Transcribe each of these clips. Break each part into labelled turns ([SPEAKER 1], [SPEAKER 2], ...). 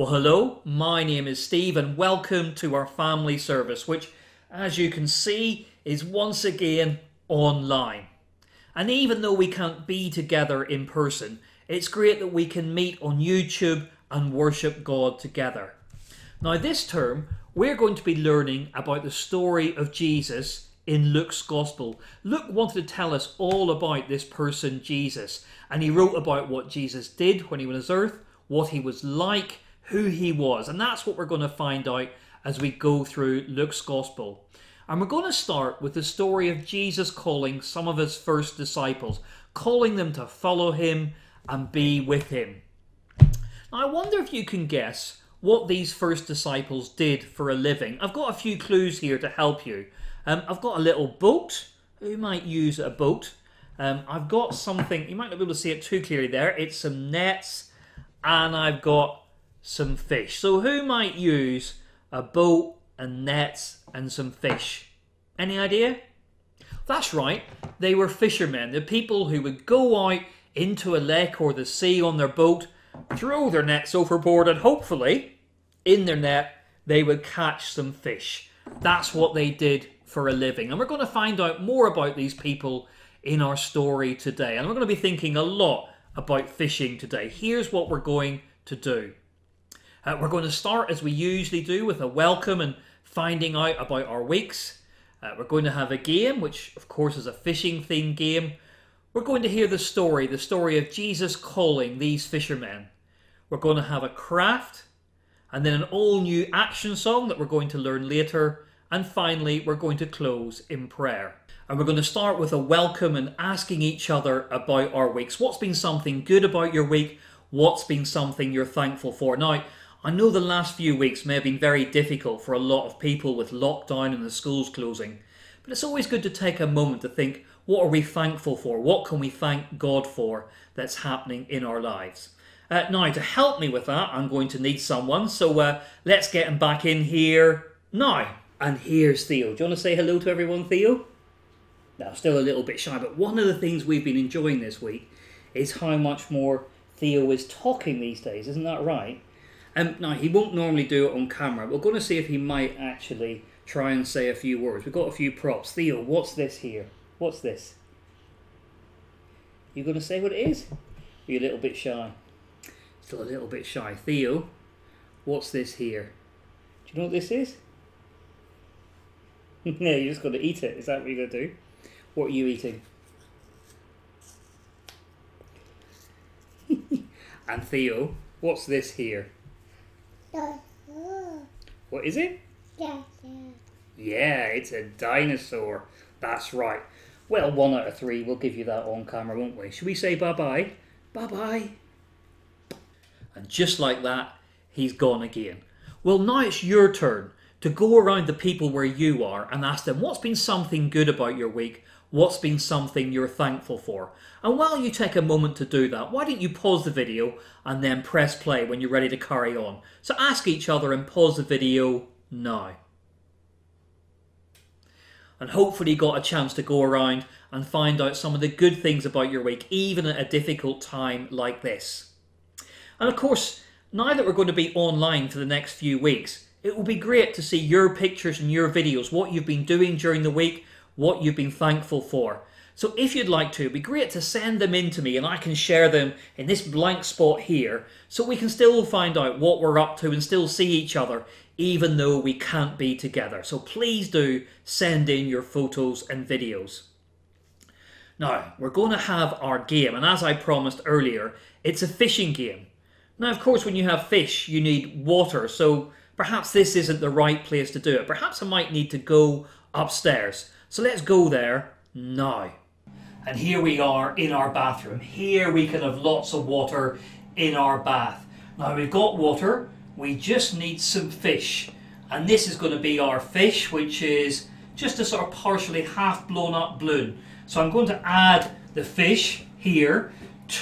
[SPEAKER 1] Well, hello, my name is Steve, and welcome to our family service, which, as you can see, is once again online. And even though we can't be together in person, it's great that we can meet on YouTube and worship God together. Now, this term, we're going to be learning about the story of Jesus in Luke's Gospel. Luke wanted to tell us all about this person, Jesus, and he wrote about what Jesus did when he was on earth, what he was like, who he was. And that's what we're going to find out as we go through Luke's Gospel. And we're going to start with the story of Jesus calling some of his first disciples, calling them to follow him and be with him. Now, I wonder if you can guess what these first disciples did for a living. I've got a few clues here to help you. Um, I've got a little boat. Who might use a boat? Um, I've got something, you might not be able to see it too clearly there. It's some nets, and I've got some fish. So who might use a boat and nets and some fish? Any idea? That's right, they were fishermen, the people who would go out into a lake or the sea on their boat, throw their nets overboard, and hopefully, in their net, they would catch some fish. That's what they did for a living. And we're going to find out more about these people in our story today. And we're going to be thinking a lot about fishing today. Here's what we're going to do. Uh, we're going to start, as we usually do, with a welcome and finding out about our weeks. Uh, we're going to have a game, which of course is a fishing themed game. We're going to hear the story, the story of Jesus calling these fishermen. We're going to have a craft, and then an all new action song that we're going to learn later. And finally, we're going to close in prayer. And we're going to start with a welcome and asking each other about our weeks. What's been something good about your week? What's been something you're thankful for? Now, I know the last few weeks may have been very difficult for a lot of people with lockdown and the schools closing, but it's always good to take a moment to think what are we thankful for? What can we thank God for that's happening in our lives? Uh, now, to help me with that, I'm going to need someone, so uh, let's get him back in here now. And here's Theo. Do you want to say hello to everyone, Theo? Now, still a little bit shy, but one of the things we've been enjoying this week is how much more Theo is talking these days, isn't that right? Um, now, he won't normally do it on camera. We're going to see if he might actually try and say a few words. We've got a few props. Theo, what's this here? What's this? You going to say what it is? Are you a little bit shy? Still a little bit shy. Theo, what's this here? Do you know what this is? yeah, you're just going to eat it. Is that what you're going to do? What are you eating? and Theo, what's this here? What is it? Yeah, Yeah. it's a dinosaur. That's right. Well, one out of three, we'll give you that on camera, won't we? Should we say bye-bye? Bye-bye. And just like that, he's gone again. Well, now it's your turn to go around the people where you are and ask them what's been something good about your week what's been something you're thankful for. And while you take a moment to do that, why don't you pause the video and then press play when you're ready to carry on. So ask each other and pause the video now. And hopefully you got a chance to go around and find out some of the good things about your week, even at a difficult time like this. And of course, now that we're going to be online for the next few weeks, it will be great to see your pictures and your videos, what you've been doing during the week, what you've been thankful for. So if you'd like to, it'd be great to send them in to me and I can share them in this blank spot here so we can still find out what we're up to and still see each other even though we can't be together. So please do send in your photos and videos. Now, we're going to have our game and as I promised earlier, it's a fishing game. Now, of course, when you have fish, you need water, so perhaps this isn't the right place to do it. Perhaps I might need to go upstairs. So let's go there now. And here we are in our bathroom. Here we can have lots of water in our bath. Now we've got water, we just need some fish. And this is going to be our fish, which is just a sort of partially half blown up balloon. So I'm going to add the fish here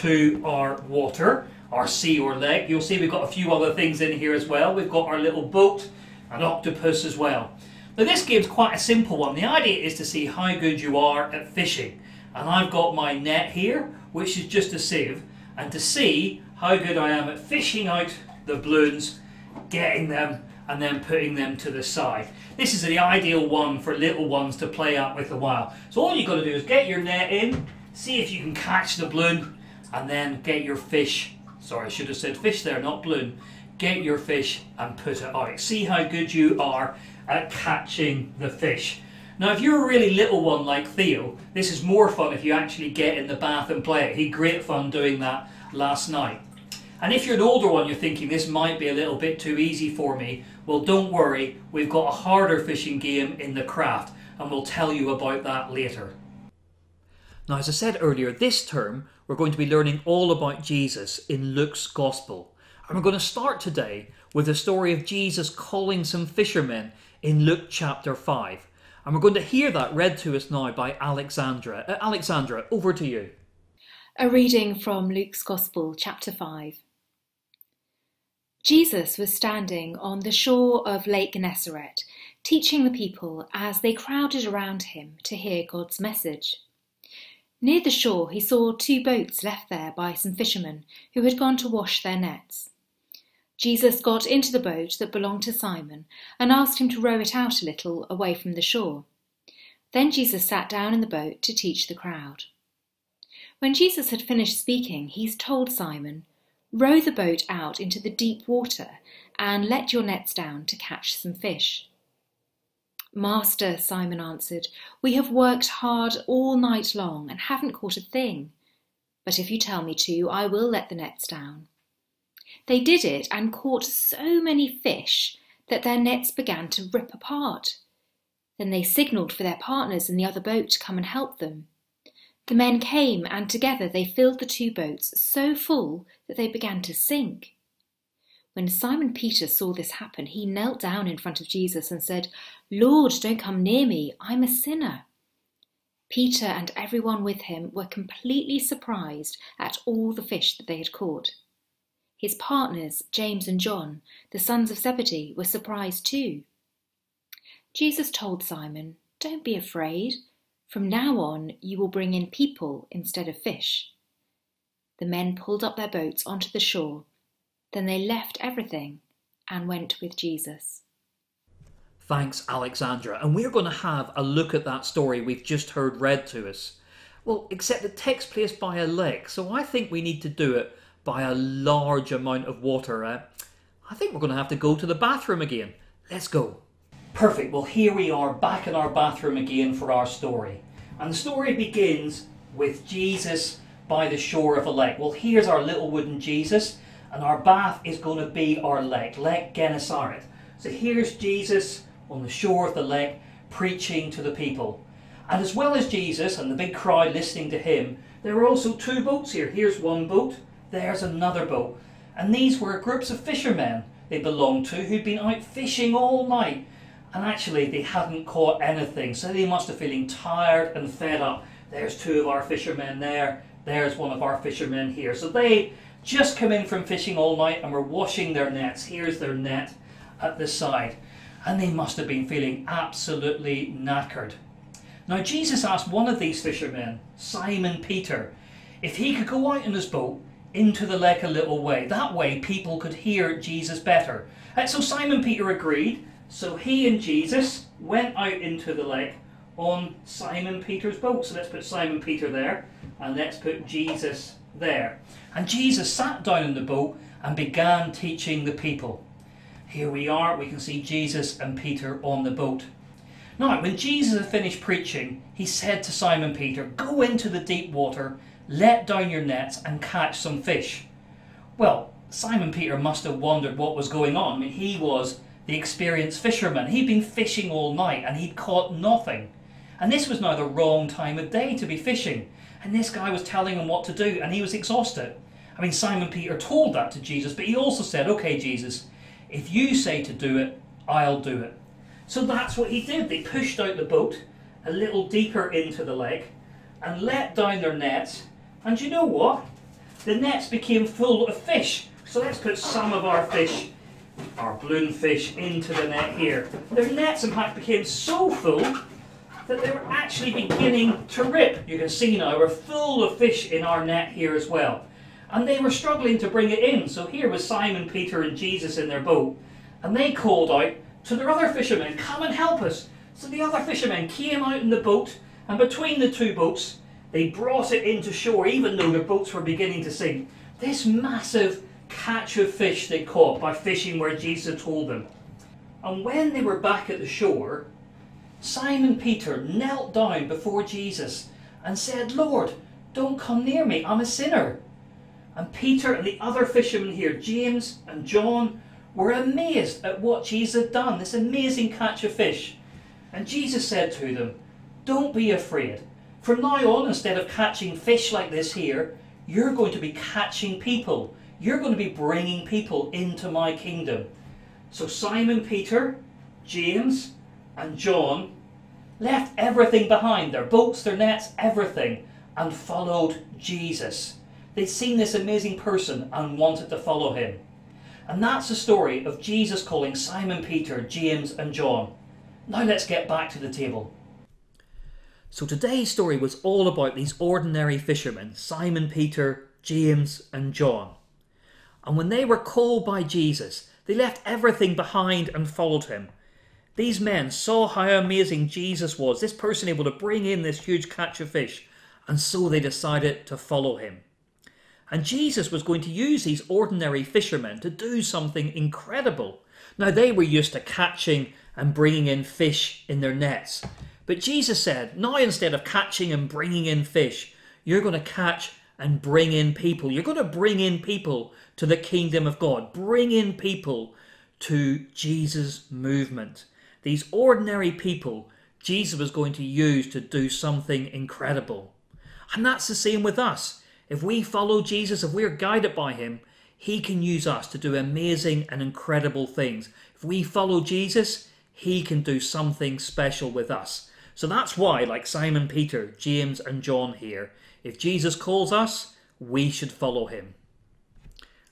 [SPEAKER 1] to our water, our sea or lake. You'll see we've got a few other things in here as well. We've got our little boat, an octopus as well. Now this game's quite a simple one. The idea is to see how good you are at fishing. And I've got my net here, which is just a sieve, and to see how good I am at fishing out the balloons getting them and then putting them to the side. This is the ideal one for little ones to play up with a while. So all you've got to do is get your net in, see if you can catch the balloon, and then get your fish. Sorry, I should have said fish there, not balloon. Get your fish and put it out. See how good you are at catching the fish. Now, if you're a really little one like Theo, this is more fun if you actually get in the bath and play it. He had great fun doing that last night. And if you're an older one, you're thinking this might be a little bit too easy for me. Well, don't worry, we've got a harder fishing game in the craft, and we'll tell you about that later. Now, as I said earlier, this term we're going to be learning all about Jesus in Luke's Gospel. And we're going to start today with the story of Jesus calling some fishermen in Luke chapter 5. And we're going to hear that read to us now by Alexandra. Uh, Alexandra, over to you.
[SPEAKER 2] A reading from Luke's Gospel, chapter 5. Jesus was standing on the shore of Lake Gennesaret, teaching the people as they crowded around him to hear God's message. Near the shore, he saw two boats left there by some fishermen who had gone to wash their nets. Jesus got into the boat that belonged to Simon and asked him to row it out a little away from the shore. Then Jesus sat down in the boat to teach the crowd. When Jesus had finished speaking, he told Simon, Row the boat out into the deep water and let your nets down to catch some fish. Master, Simon answered, we have worked hard all night long and haven't caught a thing. But if you tell me to, I will let the nets down. They did it and caught so many fish that their nets began to rip apart. Then they signalled for their partners in the other boat to come and help them. The men came, and together they filled the two boats so full that they began to sink. When Simon Peter saw this happen, he knelt down in front of Jesus and said, Lord, don't come near me, I'm a sinner. Peter and everyone with him were completely surprised at all the fish that they had caught. His partners, James and John, the sons of Zebedee, were surprised too. Jesus told Simon, Don't be afraid. From now on, you will bring in people instead of fish. The men pulled up their boats onto the shore. Then they left everything and went with Jesus.
[SPEAKER 1] Thanks, Alexandra. And we're going to have a look at that story we've just heard read to us. Well, except the text place by a lake, so I think we need to do it by a large amount of water. Uh, I think we're going to have to go to the bathroom again. Let's go. Perfect. Well, here we are back in our bathroom again for our story. And the story begins with Jesus by the shore of a lake. Well, here's our little wooden Jesus, and our bath is going to be our lake, Lake Gennesaret. So here's Jesus on the shore of the lake preaching to the people. And as well as Jesus and the big crowd listening to him, there are also two boats here. Here's one boat, there's another boat. And these were groups of fishermen they belonged to who'd been out fishing all night. And actually, they hadn't caught anything, so they must have feeling tired and fed up. There's two of our fishermen there, there's one of our fishermen here. So they just come in from fishing all night and were washing their nets. Here's their net at the side. And they must have been feeling absolutely knackered. Now, Jesus asked one of these fishermen, Simon Peter, if he could go out in his boat into the lake a little way. That way people could hear Jesus better. And uh, so Simon Peter agreed. So he and Jesus went out into the lake on Simon Peter's boat. So let's put Simon Peter there and let's put Jesus there. And Jesus sat down in the boat and began teaching the people. Here we are, we can see Jesus and Peter on the boat. Now, when Jesus had finished preaching, he said to Simon Peter, Go into the deep water let down your nets and catch some fish. Well, Simon Peter must have wondered what was going on. I mean, he was the experienced fisherman. He'd been fishing all night and he'd caught nothing. And this was now the wrong time of day to be fishing. And this guy was telling him what to do and he was exhausted. I mean, Simon Peter told that to Jesus, but he also said, Okay, Jesus, if you say to do it, I'll do it. So that's what he did. They pushed out the boat a little deeper into the lake and let down their nets and you know what? The nets became full of fish. So let's put some of our fish, our balloon fish, into the net here. Their nets, in fact, became so full that they were actually beginning to rip. You can see now we're full of fish in our net here as well. and they were struggling to bring it in. So here was Simon, Peter, and Jesus in their boat, and they called out to their other fishermen, Come and help us. So the other fishermen came out in the boat, and between the two boats, they brought it into shore, even though their boats were beginning to sink. This massive catch of fish they caught by fishing where Jesus told them. And when they were back at the shore, Simon Peter knelt down before Jesus and said, Lord, don't come near me, I'm a sinner. And Peter and the other fishermen here, James and John, were amazed at what Jesus had done, this amazing catch of fish. And Jesus said to them, Don't be afraid. From now on, instead of catching fish like this here, you're going to be catching people. You're going to be bringing people into my kingdom. So Simon Peter, James, and John left everything behind their boats, their nets, everything and followed Jesus. They'd seen this amazing person and wanted to follow him. And that's the story of Jesus calling Simon Peter, James, and John. Now let's get back to the table. So today's story was all about these ordinary fishermen Simon Peter, James, and John. And when they were called by Jesus, they left everything behind and followed him. These men saw how amazing Jesus was, this person able to bring in this huge catch of fish, and so they decided to follow him. And Jesus was going to use these ordinary fishermen to do something incredible. Now, they were used to catching and bringing in fish in their nets. But Jesus said, now instead of catching and bringing in fish, you're going to catch and bring in people. You're going to bring in people to the kingdom of God. Bring in people to Jesus' movement. These ordinary people Jesus was going to use to do something incredible. And that's the same with us. If we follow Jesus, if we're guided by him, he can use us to do amazing and incredible things. If we follow Jesus, he can do something special with us. So that's why, like Simon Peter, James, and John here, if Jesus calls us, we should follow him.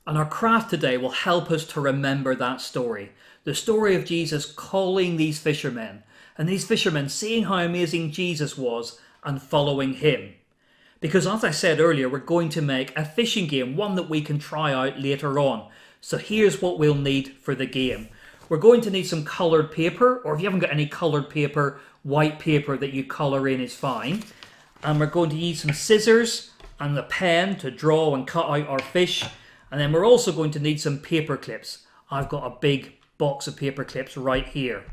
[SPEAKER 1] And our craft today will help us to remember that story the story of Jesus calling these fishermen, and these fishermen seeing how amazing Jesus was and following him. Because as I said earlier, we're going to make a fishing game, one that we can try out later on. So here's what we'll need for the game. We're going to need some coloured paper, or if you haven't got any coloured paper, white paper that you colour in is fine. And we're going to use some scissors and the pen to draw and cut out our fish. And then we're also going to need some paper clips. I've got a big box of paper clips right here.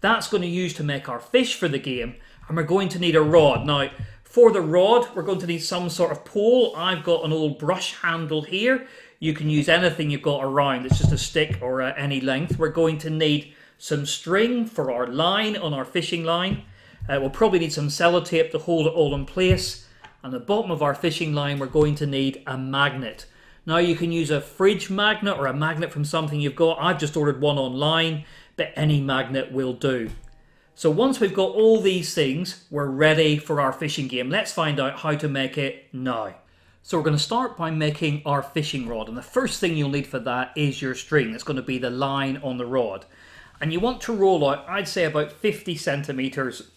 [SPEAKER 1] That's going to use to make our fish for the game. And we're going to need a rod. Now, for the rod, we're going to need some sort of pole. I've got an old brush handle here. You can use anything you've got around. It's just a stick or uh, any length. We're going to need some string for our line on our fishing line. Uh, we'll probably need some sellotape to hold it all in place. And the bottom of our fishing line, we're going to need a magnet. Now you can use a fridge magnet or a magnet from something you've got. I've just ordered one online, but any magnet will do. So once we've got all these things, we're ready for our fishing game. Let's find out how to make it now. So we're going to start by making our fishing rod. And the first thing you'll need for that is your string. It's going to be the line on the rod. And you want to roll out, I'd say about 50 centimetres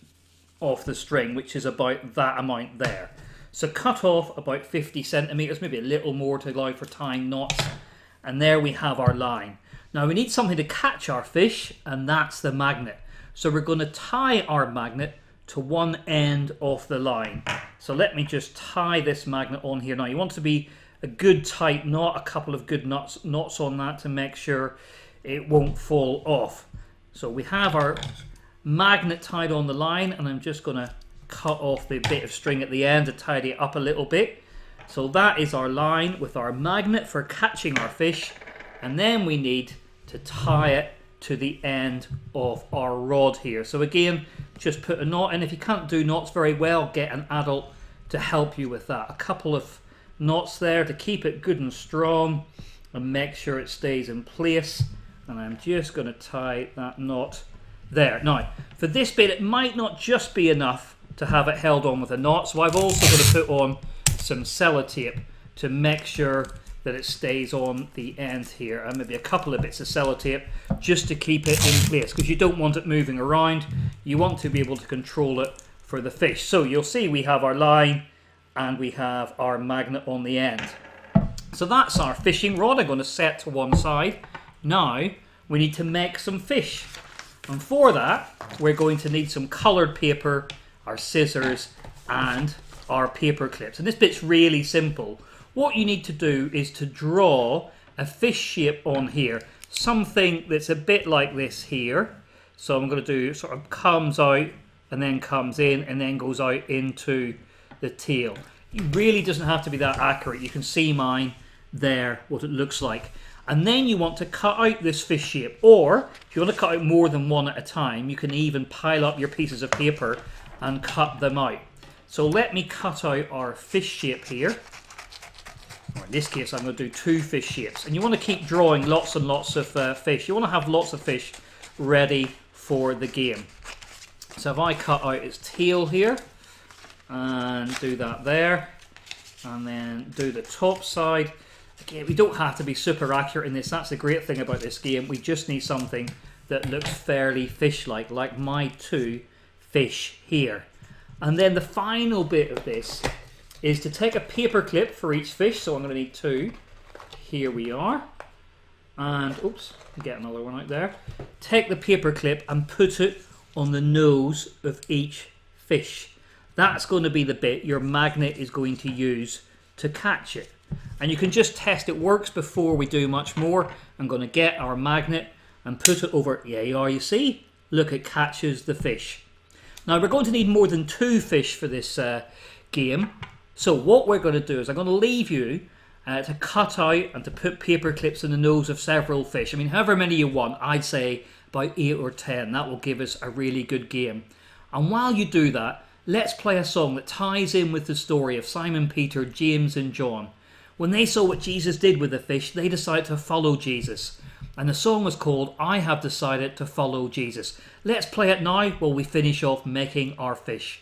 [SPEAKER 1] off the string, which is about that amount there. So cut off about 50 centimetres, maybe a little more to allow for tying knots. And there we have our line. Now we need something to catch our fish, and that's the magnet. So we're going to tie our magnet to one end of the line. So let me just tie this magnet on here. Now you want to be a good tight knot, a couple of good knots, knots on that to make sure it won't fall off. So we have our magnet tied on the line and I'm just going to cut off the bit of string at the end to tidy it up a little bit. So that is our line with our magnet for catching our fish and then we need to tie it to the end of our rod here. So again, just put a knot in. If you can't do knots very well, get an adult to help you with that. A couple of knots there to keep it good and strong and make sure it stays in place. And I'm just going to tie that knot there. Now, for this bit, it might not just be enough to have it held on with a knot. So I've also got to put on some sellotape to make sure that it stays on the end here and maybe a couple of bits of sellotape just to keep it in place because you don't want it moving around you want to be able to control it for the fish so you'll see we have our line and we have our magnet on the end So that's our fishing rod. I'm going to set to one side. Now we need to make some fish. And for that, we're going to need some coloured paper, our scissors, and our paper clips. And this bit's really simple. What you need to do is to draw a fish shape on here. Something that's a bit like this here. So I'm going to do sort of comes out and then comes in and then goes out into the tail. It really doesn't have to be that accurate. You can see mine there, what it looks like. And then you want to cut out this fish shape. Or if you want to cut out more than one at a time, you can even pile up your pieces of paper and cut them out. So let me cut out our fish shape here. Or in this case, I'm going to do two fish shapes. And you want to keep drawing lots and lots of uh, fish. You want to have lots of fish ready for the game. So if I cut out its tail here, and do that there, and then do the top side. Again, we don't have to be super accurate in this. That's the great thing about this game. We just need something that looks fairly fish-like, like my two fish here. And then the final bit of this is to take a paper clip for each fish. So I'm going to need two. Here we are. And, oops, get another one out there. Take the paper clip and put it on the nose of each fish. That's going to be the bit your magnet is going to use to catch it. And you can just test it works before we do much more. I'm going to get our magnet and put it over, yeah you are, you see? Look, it catches the fish. Now we're going to need more than two fish for this uh, game. So what we're going to do is I'm going to leave you uh, to cut out and to put paper clips in the nose of several fish. I mean, however many you want, I'd say about eight or ten. That will give us a really good game. And while you do that, let's play a song that ties in with the story of Simon Peter, James, and John. When they saw what Jesus did with the fish, they decided to follow Jesus. And the song was called I Have Decided to Follow Jesus. Let's play it now while we finish off making our fish.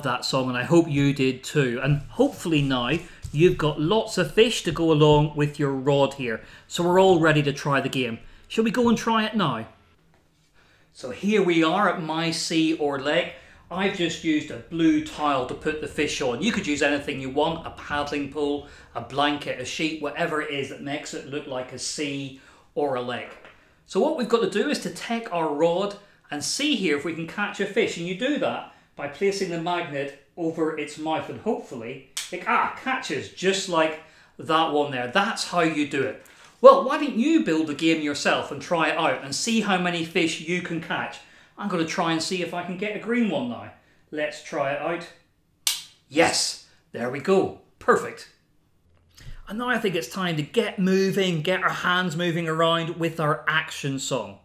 [SPEAKER 1] Love that song and I hope you did too. And hopefully now you've got lots of fish to go along with your rod here. So we're all ready to try the game. Shall we go and try it now? So here we are at my sea or lake. I've just used a blue tile to put the fish on. You could use anything you want, a paddling pool, a blanket, a sheet, whatever it is that makes it look like a sea or a lake. So what we've got to do is to take our rod and see here if we can catch a fish. And you do that by placing the magnet over its mouth and hopefully it ah, catches just like that one there. That's how you do it. Well, why don't you build the game yourself and try it out and see how many fish you can catch. I'm going to try and see if I can get a green one now. Let's try it out. Yes, there we go. Perfect. And now I think it's time to get moving, get our hands moving around with our action song.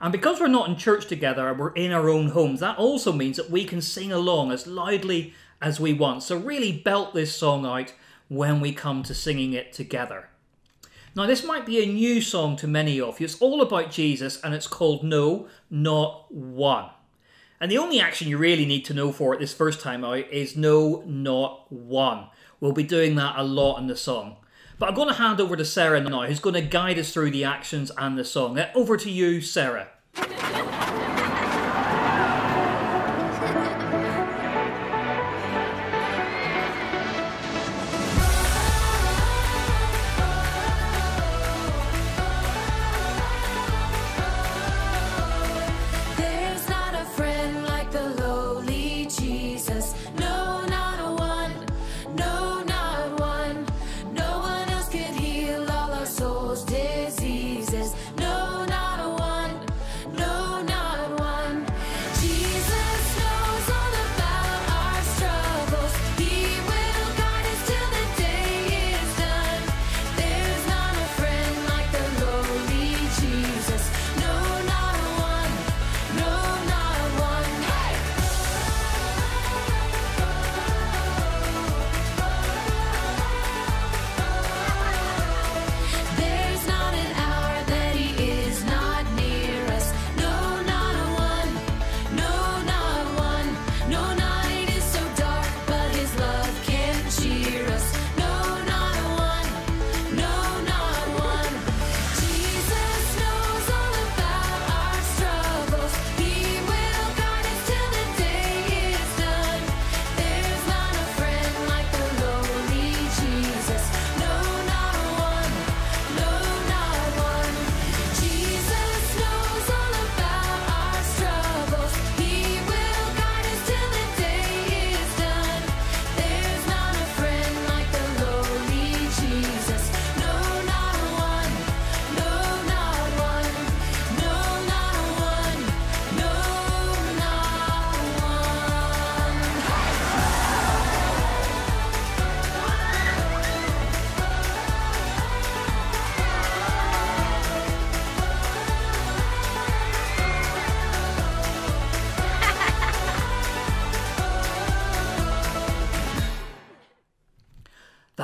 [SPEAKER 1] And because we're not in church together, we're in our own homes, that also means that we can sing along as loudly as we want. So really belt this song out when we come to singing it together. Now, this might be a new song to many of you. It's all about Jesus and it's called No, Not One. And the only action you really need to know for it this first time out is No, Not One. We'll be doing that a lot in the song. But I'm going to hand over to Sarah now, who's going to guide us through the actions and the song. Uh, over to you, Sarah.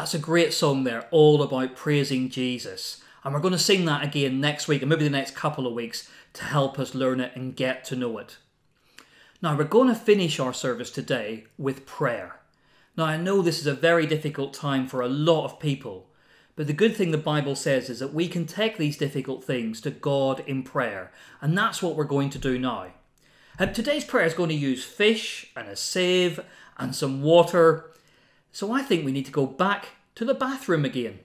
[SPEAKER 1] That's a great song there, all about praising Jesus. And we're going to sing that again next week and maybe the next couple of weeks to help us learn it and get to know it. Now, we're going to finish our service today with prayer. Now, I know this is a very difficult time for a lot of people, but the good thing the Bible says is that we can take these difficult things to God in prayer, and that's what we're going to do now. And today's prayer is going to use fish and a sieve and some water so I think we need to go back to the bathroom again.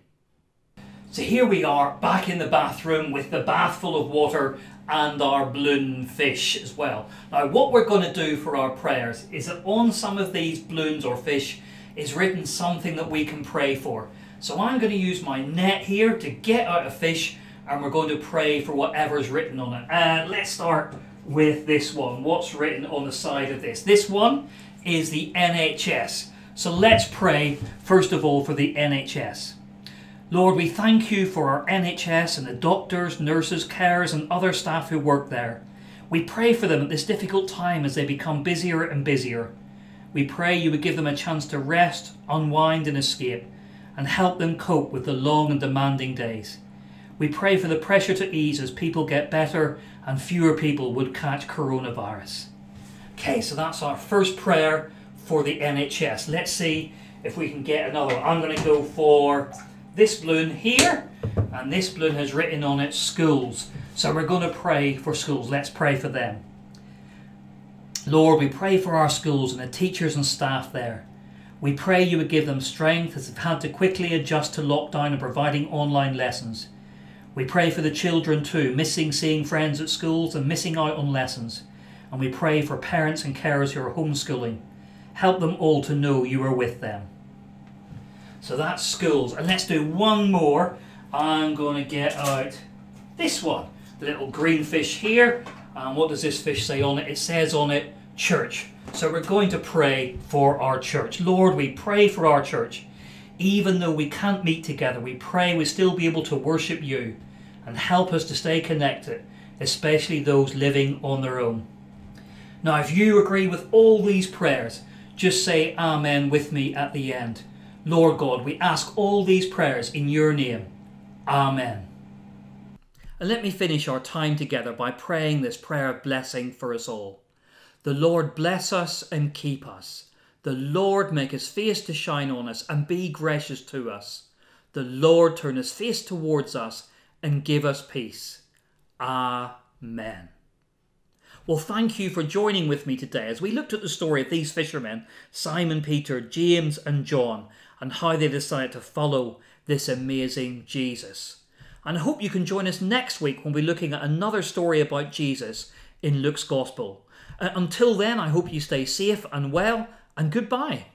[SPEAKER 1] So here we are back in the bathroom with the bath full of water and our balloon fish as well. Now what we're going to do for our prayers is that on some of these balloons or fish is written something that we can pray for. So I'm going to use my net here to get out a fish and we're going to pray for whatever's written on it. Uh, let's start with this one. What's written on the side of this? This one is the NHS. So let's pray, first of all, for the NHS. Lord, we thank you for our NHS and the doctors, nurses, carers, and other staff who work there. We pray for them at this difficult time as they become busier and busier. We pray you would give them a chance to rest, unwind, and escape, and help them cope with the long and demanding days. We pray for the pressure to ease as people get better and fewer people would catch coronavirus. Okay, so that's our first prayer for the NHS. Let's see if we can get another one. I'm going to go for this balloon here, and this balloon has written on it schools. So we're going to pray for schools. Let's pray for them. Lord, we pray for our schools and the teachers and staff there. We pray you would give them strength as they've had to quickly adjust to lockdown and providing online lessons. We pray for the children too, missing seeing friends at schools and missing out on lessons. And we pray for parents and carers who are homeschooling. Help them all to know you are with them. So that's schools. And let's do one more. I'm going to get out this one. The little green fish here. And what does this fish say on it? It says on it, church. So we're going to pray for our church. Lord, we pray for our church. Even though we can't meet together, we pray we still be able to worship you and help us to stay connected, especially those living on their own. Now, if you agree with all these prayers, just say Amen with me at the end. Lord God, we ask all these prayers in your name. Amen. And let me finish our time together by praying this prayer of blessing for us all. The Lord bless us and keep us. The Lord make his face to shine on us and be gracious to us. The Lord turn his face towards us and give us peace. Amen. Well, thank you for joining with me today as we looked at the story of these fishermen, Simon Peter, James, and John, and how they decided to follow this amazing Jesus. And I hope you can join us next week when we're looking at another story about Jesus in Luke's Gospel. Uh, until then, I hope you stay safe and well, and goodbye.